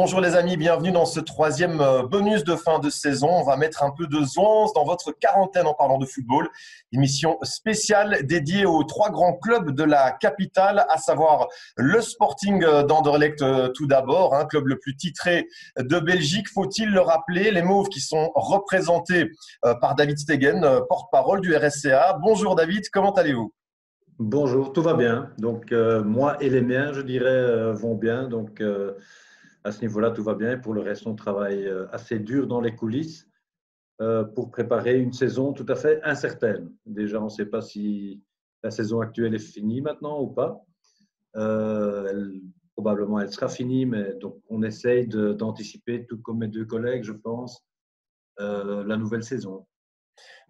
Bonjour les amis, bienvenue dans ce troisième euh, bonus de fin de saison. On va mettre un peu de zonze dans votre quarantaine en parlant de football. Émission spéciale dédiée aux trois grands clubs de la capitale, à savoir le Sporting d'Anderlecht euh, tout d'abord, un club le plus titré de Belgique. Faut-il le rappeler Les Mauves qui sont représentés euh, par David Stegen, porte-parole du RSCA. Bonjour David, comment allez-vous? Bonjour, tout va bien. Donc moi et les miens, je dirais, vont bien. Donc à ce niveau-là, tout va bien. Pour le reste, on travaille euh, assez dur dans les coulisses euh, pour préparer une saison tout à fait incertaine. Déjà, on ne sait pas si la saison actuelle est finie maintenant ou pas. Euh, probablement, elle sera finie, mais donc on essaye d'anticiper, tout comme mes deux collègues, je pense, la nouvelle saison.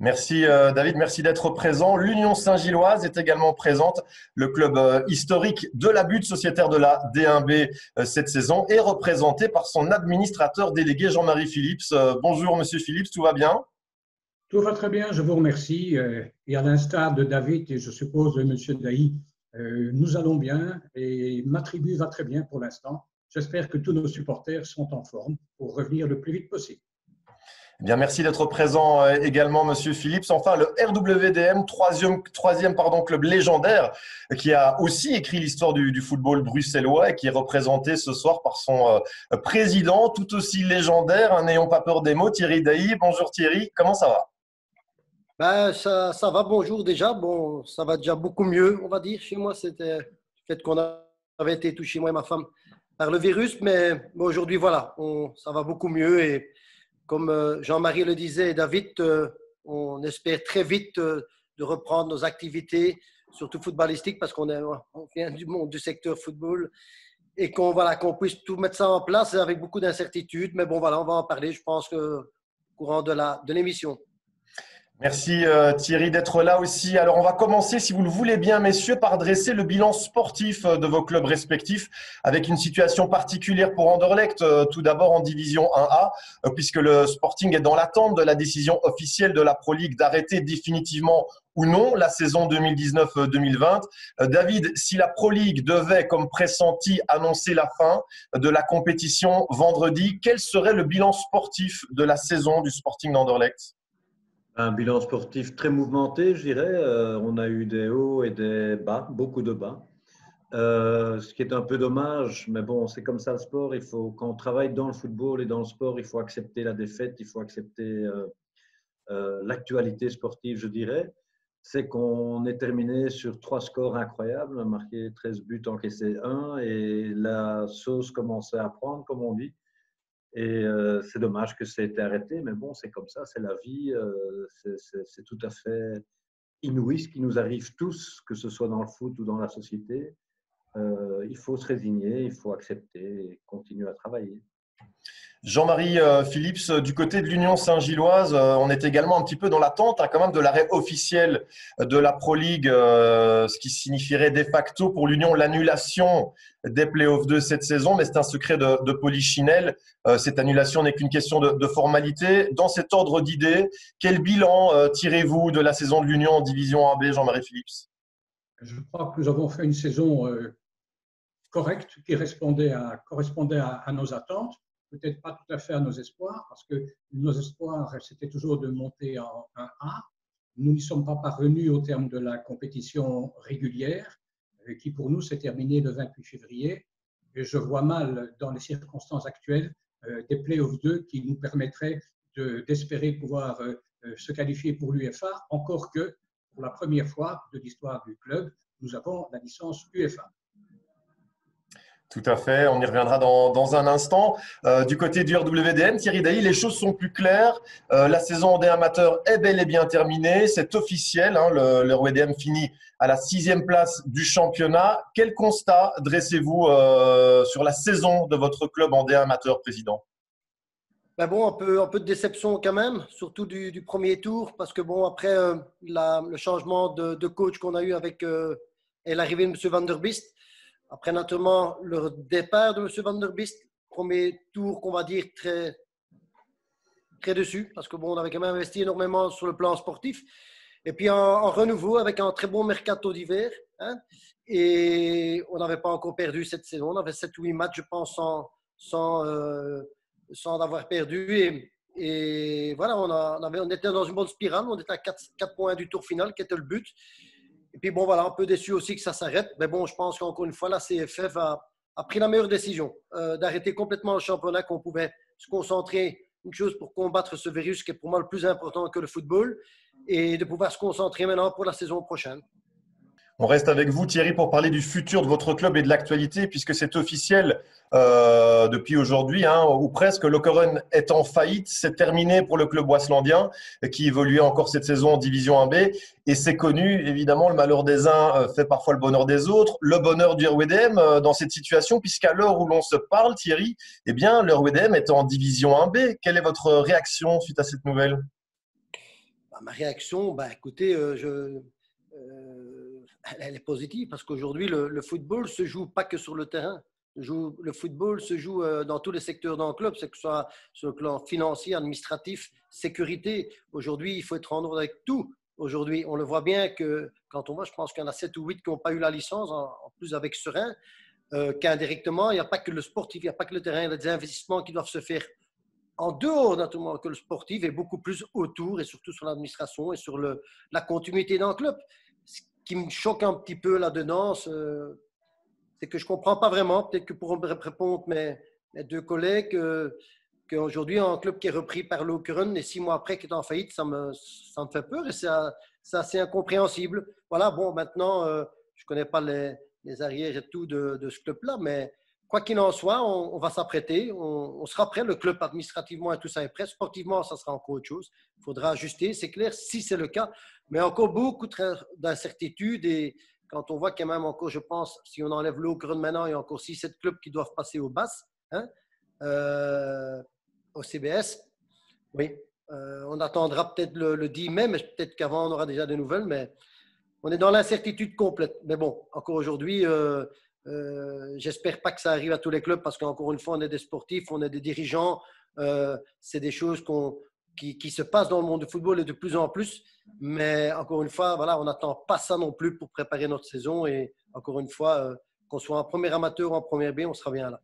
Merci euh, David, merci d'être présent. L'Union Saint-Gilloise est également présente, le club euh, historique de la butte sociétaire de la D1B euh, cette saison est représenté par son administrateur délégué Jean-Marie Phillips. Bonjour Monsieur Phillips, tout va bien? Tout va très bien, je vous remercie. Et à l'instar de David et je suppose de Monsieur Daï, nous allons bien et ma tribu va très bien pour l'instant. J'espère que tous nos supporters sont en forme pour revenir le plus vite possible. Eh bien, merci d'être présent euh, également, Monsieur Phillips. Enfin, le RWDM, troisième, troisième pardon, club légendaire, qui a aussi écrit l'histoire du, football bruxellois et qui est représenté ce soir par son euh, président, tout aussi légendaire, hein, n'ayons pas peur des mots, Thierry Dailly. Bonjour Thierry, comment ça va? Ben, ça, ça, va, bonjour déjà. Bon, ça va déjà beaucoup mieux, on va dire. Chez moi, c'était le fait qu'on avait été touché, moi et ma femme, par le virus. Mais aujourd'hui, voilà, ça va beaucoup mieux et comme euh, Jean-Marie le disait, David, euh, on espère très vite euh, de reprendre nos activités, surtout footballistiques, parce qu'on vient du monde du secteur football, et qu'on voilà, qu'on puisse tout mettre ça en place avec beaucoup d'incertitudes. Mais bon, voilà, on va en parler, je pense, au courant de l'émission. Merci euh, Thierry d'être là aussi. Alors on va commencer, si vous le voulez bien, messieurs, par dresser le bilan sportif euh, de vos clubs respectifs avec une situation particulière pour Anderlecht. Euh, tout d'abord en division 1A, puisque le Sporting est dans l'attente de la décision officielle de la Pro League d'arrêter définitivement ou non la saison 2019-2020. David, si la Pro League devait, comme pressenti, annoncer la fin de la compétition vendredi, quel serait le bilan sportif de la saison du Sporting d'Anderlecht? Un bilan sportif très mouvementé, je dirais. Euh, on a eu des hauts et des bas, beaucoup de bas. Euh, ce qui est un peu dommage, mais bon, c'est comme ça le sport. Il faut, quand on travaille dans le football et dans le sport, il faut accepter la défaite, il faut accepter euh, l'actualité sportive, je dirais. C'est qu'on est terminé sur trois scores incroyables, marqué 13 buts, encaissé 1, et la sauce commençait à prendre, comme on dit. Et euh, c'est dommage que ça ait été arrêté, mais bon, c'est comme ça, c'est la vie, euh, c'est tout à fait inouï ce qui nous arrive tous, que ce soit dans le foot ou dans la société. Euh, il faut se résigner, il faut accepter et continuer à travailler. Jean-Marie euh, Phillips, euh, du côté de l'Union Saint-Gilloise, euh, on est également un petit peu dans l'attente hein, quand même de l'arrêt officiel de la Pro League, ce qui signifierait de facto pour l'Union l'annulation des playoffs de cette saison, mais c'est un secret de, polichinelle. cette annulation n'est qu'une question de, formalité. Dans cet ordre d'idées, quel bilan tirez-vous de la saison de l'Union en division AB, Jean-Marie Phillips Je crois que nous avons fait une saison correcte qui correspondait à nos attentes peut-être pas tout à fait à nos espoirs, parce que nos espoirs, c'était toujours de monter en 1A. Nous n'y sommes pas parvenus au terme de la compétition régulière, euh, qui pour nous s'est terminée le 28 février. Et je vois mal, dans les circonstances actuelles, euh, des playoffs 2 qui nous permettraient d'espérer pouvoir euh, se qualifier pour l'UFA, encore que pour la première fois de l'histoire du club, nous avons la licence UFA. Tout à fait, on y reviendra dans, un instant. Euh, du côté du RWDM, Thierry Dailly, les choses sont plus claires. Euh, la saison des amateurs est bel et bien terminée. C'est officiel. Hein, le, RWDM finit à la sixième place du championnat. Quel constat dressez-vous euh, sur la saison de votre club en D1 amateur, président? Ben bon, un peu, un peu de déception quand même, surtout du, premier tour, parce que bon, après la, le changement de, coach qu'on a eu avec et l'arrivée de M. Van der Bist, après, naturellement, le départ de M. Van der Bist, premier tour qu'on va dire très, très dessus, parce que bon, on avait quand même investi énormément sur le plan sportif. Et puis en, renouveau avec un très bon mercato d'hiver. Hein, et on n'avait pas encore perdu cette saison. On avait 7 ou 8 matchs, je pense, sans, sans avoir perdu. Et, voilà, on, on, avait, on, était dans une bonne spirale. On était à 4, 4 points du tour final, qui était le but. Et puis bon, voilà, un peu déçu aussi que ça s'arrête. Mais bon, je pense qu'encore une fois, la CFF a, pris la meilleure décision euh, d'arrêter complètement le championnat, qu'on pouvait se concentrer une chose pour combattre ce virus qui est pour moi le plus important que le football et de pouvoir se concentrer maintenant pour la saison prochaine. On reste avec vous, Thierry, pour parler du futur de votre club et de l'actualité, puisque c'est officiel euh, depuis aujourd'hui, hein, ou presque. Lokeren est en faillite. C'est terminé pour le club waslandien, qui évoluait encore cette saison en Division 1B. Et c'est connu, évidemment, le malheur des uns euh, fait parfois le bonheur des autres. Le bonheur du RWDM euh, dans cette situation, puisqu'à l'heure où l'on se parle, Thierry, eh bien, le RWDM est en Division 1B. Quelle est votre réaction suite à cette nouvelle? Bah, Ma réaction, bah, écoutez, je elle est positive parce qu'aujourd'hui, le, football se joue pas que sur le terrain. Le, football se joue euh, dans tous les secteurs d'un club, que ce soit sur le plan financier, administratif, sécurité. Aujourd'hui, il faut être en ordre avec tout. Aujourd'hui, on le voit bien que quand on voit, je pense qu'il y en a 7 ou 8 qui n'ont pas eu la licence, en, plus avec Serein, euh, qu'indirectement, il n'y a pas que le sportif, il n'y a pas que le terrain, il y a des investissements qui doivent se faire en dehors naturellement que le sportif et beaucoup plus autour et surtout sur l'administration et sur le, la continuité d'un club qui me choque un petit peu là-dedans, c'est que je ne comprends pas vraiment. Peut-être que pour répondre mes, mes deux collègues, euh, qu'aujourd'hui, un club qui est repris par l'Okeren et six mois après qui est en faillite, ça me, ça me fait peur et c'est assez incompréhensible. Voilà, bon, maintenant, euh, je ne connais pas les, les, arrières et tout de, de ce club-là, mais quoi qu'il en soit, on, va s'apprêter, on, sera prêt, le club administrativement et tout ça est prêt, sportivement, ça sera encore autre chose. Il faudra ajuster, c'est clair, si c'est le cas, mais encore beaucoup d'incertitudes et quand on voit quand même encore, je pense, si on enlève l'eau maintenant, il y a encore 6-7 clubs qui doivent passer au BAS, hein, euh, au CBS. Oui, euh, on attendra peut-être le, 10 mai, mais peut-être qu'avant on aura déjà des nouvelles, mais on est dans l'incertitude complète. Mais bon, encore aujourd'hui, euh, euh, j'espère pas que ça arrive à tous les clubs parce qu'encore une fois, on est des sportifs, on est des dirigeants. Euh, c'est des choses qui, se passent dans le monde du football et de plus en plus. Mais encore une fois, voilà, on n'attend pas ça non plus pour préparer notre saison. Et encore une fois, euh, qu'on soit en premier amateur ou en première B, on sera bien là.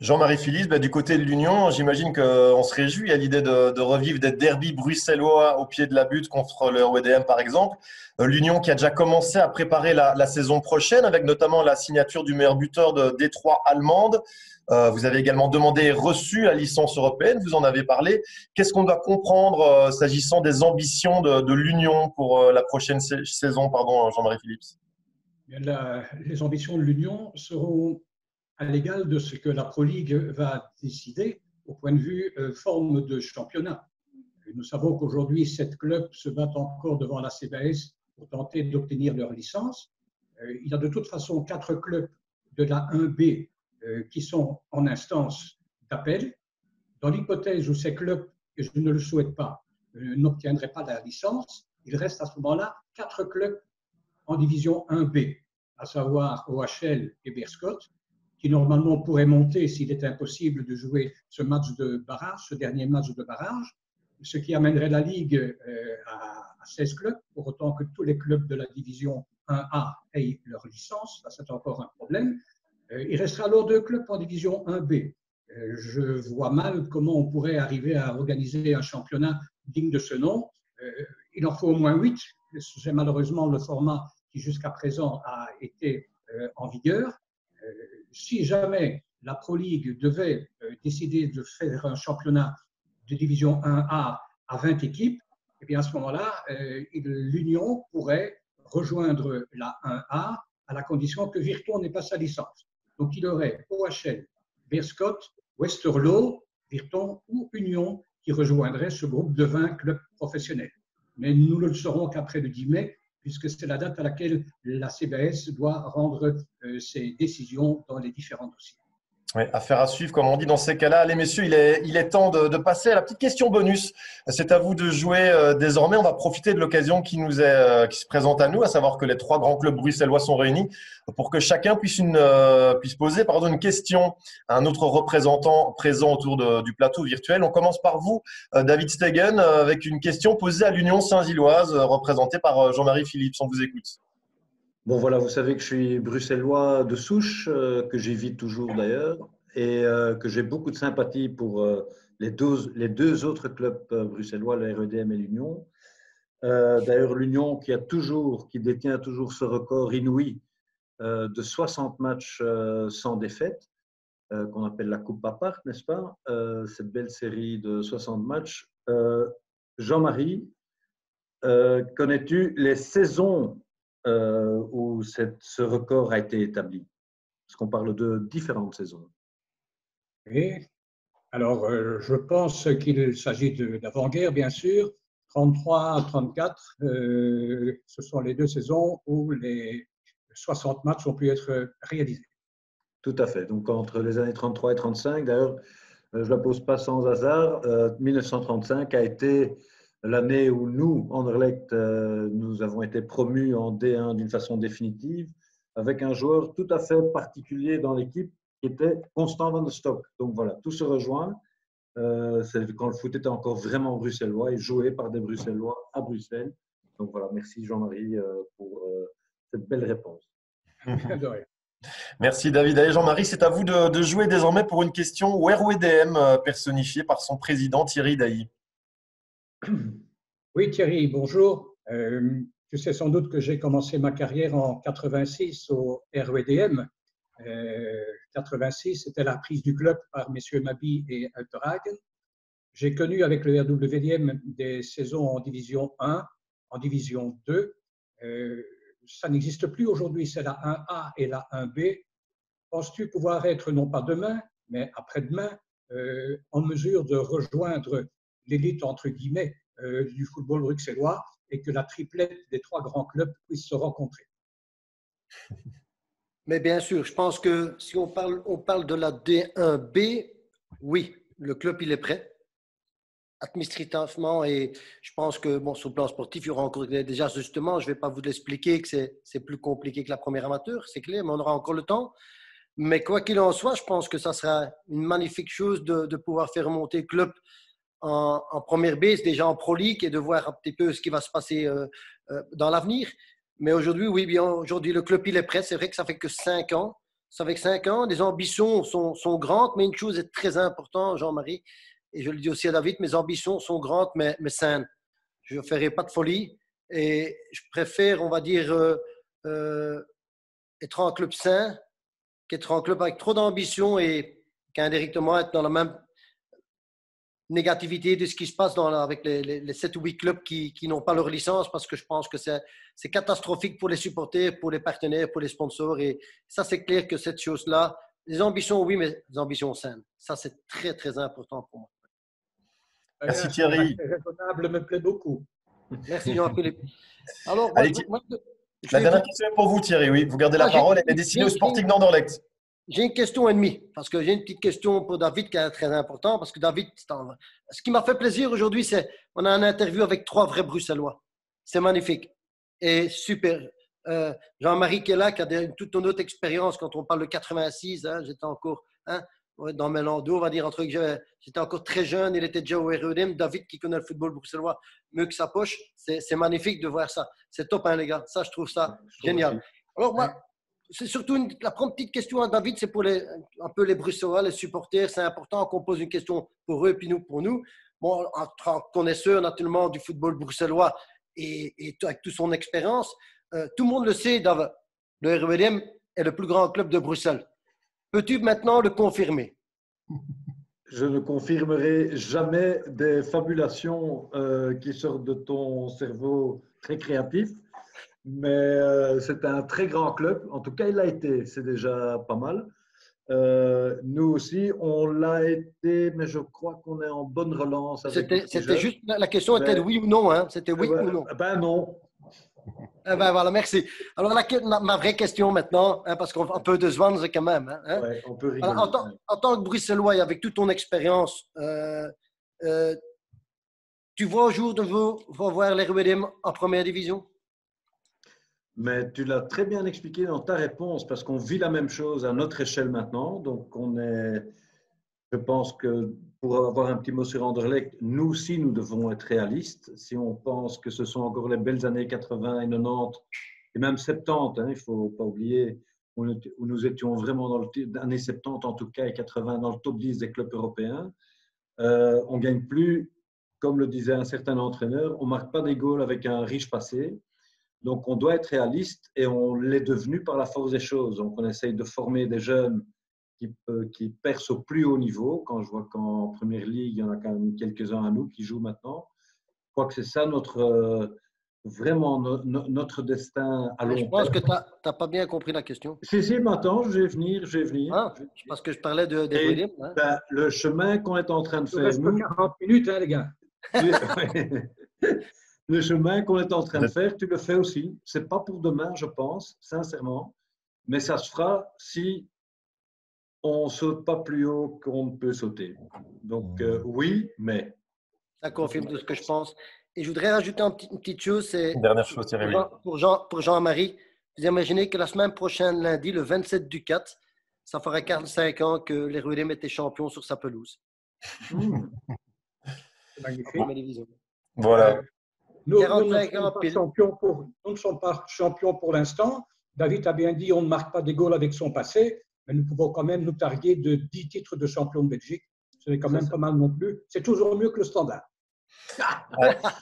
Jean-Marie Philisse, bah, du côté de l'Union, j'imagine qu'on se réjouit à l'idée de, revivre des derbys bruxellois au pied de la butte contre le RWDM, par exemple. Euh, L'Union qui a déjà commencé à préparer la, saison prochaine, avec notamment la signature du meilleur buteur de Détroit allemande. Euh, vous avez également demandé et reçu la licence européenne, vous en avez parlé. Qu'est-ce qu'on doit comprendre euh, s'agissant des ambitions de, l'Union pour la prochaine saison, pardon, Jean-Marie Phillips Les ambitions de l'Union seront à l'égal de ce que la Pro League va décider au point de vue euh, forme de championnat. Nous savons qu'aujourd'hui, sept clubs se battent encore devant la CBS pour tenter d'obtenir leur licence. Euh, il y a de toute façon quatre clubs de la 1B euh, qui sont en instance d'appel. Dans l'hypothèse où ces clubs, et je ne le souhaite pas, n'obtiendraient pas la licence, il reste à ce moment-là quatre clubs en division 1B, à savoir OHL et Berscott, qui normalement pourrait monter s'il est impossible de jouer ce match de barrage, ce dernier match de barrage, ce qui amènerait la Ligue euh, à 16 clubs, pour autant que tous les clubs de la division 1A aient leur licence, ça c'est encore un problème. Euh, il restera alors deux clubs en division 1B. Euh, je vois mal comment on pourrait arriver à organiser un championnat digne de ce nom. Il en faut au moins huit. C'est malheureusement le format qui jusqu'à présent a été en vigueur si jamais la Pro League devait euh, décider de faire un championnat de division 1A à 20 équipes, eh bien à ce moment-là, euh, l'Union pourrait rejoindre la 1A à la condition que Virton n'ait pas sa licence. Donc il aurait OHL, Berscott, Westerlo, Virton ou Union qui rejoindraient ce groupe de 20 clubs professionnels. Mais nous ne le saurons qu'après le 10 mai, puisque c'est la date à laquelle la CBS doit rendre euh, ses décisions dans les différents dossiers. Oui, affaire à suivre, comme on dit dans ces cas-là. Allez, messieurs, il est, il est temps de, passer à la petite question bonus. C'est à vous de jouer euh, désormais. On va profiter de l'occasion qui nous est, euh, qui se présente à nous, à savoir que les trois grands clubs bruxellois sont réunis pour que chacun puisse, une, euh, puisse poser pardon, une question à un autre représentant présent autour du plateau virtuel. On commence par vous, David Stegen, avec une question posée à l'Union Saint-Gilloise, représentée par Jean-Marie Philippe. On vous écoute. Bon, voilà, vous savez que je suis bruxellois de souche, euh, que j'évite toujours d'ailleurs. et que j'ai beaucoup de sympathie pour les, deux, les deux autres clubs bruxellois, le REDM et l'Union. D'ailleurs, l'Union qui a toujours, qui détient toujours ce record inouï de 60 matchs sans défaite, qu'on appelle la Coupe Papart, n'est-ce pas? Cette belle série de 60 matchs. Jean-Marie, connais-tu les saisons où cette, ce record a été établi Parce qu'on parle de différentes saisons. Oui. Alors, euh, je pense qu'il s'agit d'avant-guerre, bien sûr. 33 34, euh, ce sont les deux saisons où les 60 matchs ont pu être réalisés. Tout à fait. Donc, entre les années 33 et 35, d'ailleurs, euh, je ne la pose pas sans hasard, 1935 a été l'année où nous, Anderlecht, nous avons été promus en D1 d'une façon définitive, avec un joueur tout à fait particulier dans l'équipe qui était Constant Van de Stock. Donc voilà, tout se rejoint. Euh, c'est quand le foot était encore vraiment bruxellois et joué par des Bruxellois à Bruxelles. Donc voilà, merci Jean-Marie euh, pour euh, cette belle réponse. Merci David. Allez Jean-Marie, c'est à vous de, jouer désormais pour une question RWDM personnifiée par son président Thierry Dailly? Oui Thierry, bonjour. tu sais sans doute que j'ai commencé ma carrière en 86 au RWDM 86, c'était la prise du club par messieurs Mabi et Alterhagen. J'ai connu avec le RWDM des saisons en division 1, en division 2. Euh, ça n'existe plus aujourd'hui, c'est la 1A et la 1B. Penses-tu pouvoir être, non pas demain, mais après-demain, euh, en mesure de rejoindre l'élite, entre guillemets, euh, du football bruxellois et que la triplette des trois grands clubs puisse se rencontrer Mais bien sûr, je pense que si on parle, on parle de la D1B, oui, le club, il est prêt administrativement et je pense que bon, sur le plan sportif, il y aura encore des ajustements. Je ne vais pas vous l'expliquer que c'est plus compliqué que la première amateur, c'est clair, mais on aura encore le temps. Mais quoi qu'il en soit, je pense que ça sera une magnifique chose de, de pouvoir faire monter club en, première base, déjà en Pro League, et de voir un petit peu ce qui va se passer euh, euh, dans l'avenir. Mais aujourd'hui, oui, bien, aujourd'hui, le club, il est prêt. C'est vrai que ça fait que cinq ans. Ça fait que cinq ans. Les ambitions sont, sont grandes, mais une chose est très importante, Jean-Marie, et je le dis aussi à David, mes ambitions sont grandes, mais, mais saines. Je ne ferai pas de folie. Et je préfère, on va dire, euh, être en club sain qu'être en club avec trop d'ambition et qu'indirectement être dans la même négativité de ce qui se passe dans, avec les, les, 7 ou 8 clubs qui, qui n'ont pas leur licence parce que je pense que c'est catastrophique pour les supporters, pour les partenaires, pour les sponsors. Et ça, c'est clair que cette chose-là, les ambitions, oui, mais les ambitions saines. Ça, c'est très, très important pour moi. Merci Thierry. Raisonnable me plaît beaucoup. Merci Jean-Philippe. Alors, la dernière question est pour vous Thierry. Oui, vous gardez la ah, parole. Elle est destinée au Sporting d'Anderlecht. J'ai une question et demie, parce que j'ai une petite question pour David qui est très important, parce que David, ce qui m'a fait plaisir aujourd'hui, c'est on a un interview avec trois vrais Bruxellois. C'est magnifique et super. Euh, Jean-Marie qui est là, qui a une toute autre expérience quand on parle de 86, hein, j'étais encore hein, dans Mélando, on va dire, entre j'étais encore très jeune, il était déjà au REDM. David qui connaît le football bruxellois mieux que sa poche, c'est magnifique de voir ça. C'est top, hein, les gars. Ça, je trouve ça génial. Alors, moi, c'est surtout la première petite question à David, c'est pour les, un peu les Bruxellois, les supporters. C'est important qu'on pose une question pour eux et puis nous pour nous. Bon, en connaisseur naturellement du football bruxellois et, avec toute son expérience, euh, tout le monde le sait. Le RWDM est le plus grand club de Bruxelles. Peux-tu maintenant le confirmer? Je ne confirmerai jamais des fabulations euh, qui sortent de ton cerveau très créatif. Mais euh, c'est un très grand club. En tout cas, il l'a été. C'est déjà pas mal. Euh, nous aussi, on l'a été, mais je crois qu'on est en bonne relance. C'était juste la question était oui ou non. Hein? C'était oui ou non. Ben non. Eh ben voilà, merci. Alors, ma, vraie question maintenant, hein, parce qu'on peut de se quand même. Hein, ouais, on peut en, en, tant que Bruxellois et avec toute ton expérience, euh, tu vois au jour de vous voir les RWDM en première division? Mais tu l'as très bien expliqué dans ta réponse parce qu'on vit la même chose à notre échelle maintenant. Donc, on est, je pense que pour avoir un petit mot sur Anderlecht, nous aussi, nous devons être réalistes. Si on pense que ce sont encore les belles années 80 et 90 et même 70, hein, il ne faut pas oublier, où nous étions vraiment dans le années 70 en tout cas et 80 dans le top 10 des clubs européens. Euh, on gagne plus, comme le disait un certain entraîneur, on marque pas des goals avec un riche passé. Donc on doit être réaliste et on l'est devenu par la force des choses. Donc on essaye de former des jeunes qui, qui percent au plus haut niveau. Quand je vois qu'en première ligue, il y en a quand même quelques-uns à nous qui jouent maintenant. Je crois que c'est ça notre vraiment notre destin à long Je pense que tu n'as pas bien compris la question. Si, si, maintenant, je vais venir, je vais venir. Ah, parce que je parlais de, des hein. ben, Le chemin qu'on est en train de faire. Nous, 40 minutes, hein, les gars. le chemin qu'on est en train de faire, tu le fais aussi. Ce n'est pas pour demain, je pense, sincèrement. Mais ça se fera si on ne saute pas plus haut qu'on ne peut sauter. Donc, euh, oui, mais. Ça confirme tout ce que je pense. Et je voudrais rajouter une petite chose. C'est dernière chose, Thierry. Pour, Jean, pour Jean-Marie, vous imaginez que la semaine prochaine, lundi, le 27 du 4, ça ferait 45 ans que les Ruelem étaient champions sur sa pelouse. Mmh. C'est magnifique. Voilà. Nous, nous, ne sommes pas champions pour, nous ne sommes pas champions pour l'instant. David a bien dit on ne marque pas des goals avec son passé, mais nous pouvons quand même nous targuer de 10 titres de champion de Belgique. Ce n'est quand même pas mal non plus. C'est toujours mieux que le standard.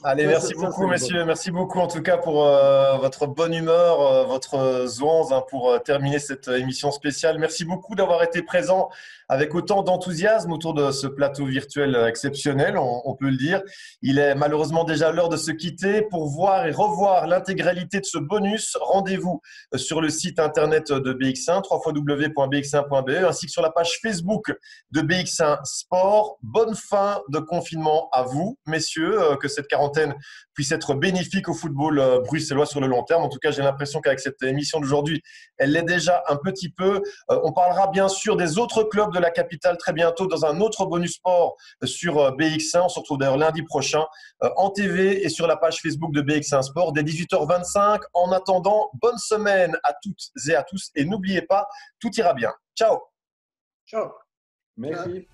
Allez, merci beaucoup, messieurs. Merci beaucoup, en tout cas, pour euh, votre bonne humeur, euh, votre zouance hein, pour euh, terminer cette émission spéciale. Merci beaucoup d'avoir été présent avec autant d'enthousiasme autour de ce plateau virtuel exceptionnel, on, peut le dire. Il est malheureusement déjà l'heure de se quitter. Pour voir et revoir l'intégralité de ce bonus, rendez-vous sur le site internet de BX1, www.bx1.be, ainsi que sur la page Facebook de BX1 Sport. Bonne fin de confinement à vous, messieurs, euh, que cette quarantaine puisse être bénéfique au football euh, bruxellois sur le long terme. En tout cas, j'ai l'impression qu'avec cette émission d'aujourd'hui, elle l'est déjà un petit peu. Euh, on parlera bien sûr des autres clubs de la capitale très bientôt dans un autre bonus sport sur euh, BX1. On se retrouve d'ailleurs lundi prochain en TV et sur la page Facebook de BX1 Sport dès 18h25. En attendant, bonne semaine à toutes et à tous et n'oubliez pas, tout ira bien. Ciao. Ciao. Merci.